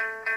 you.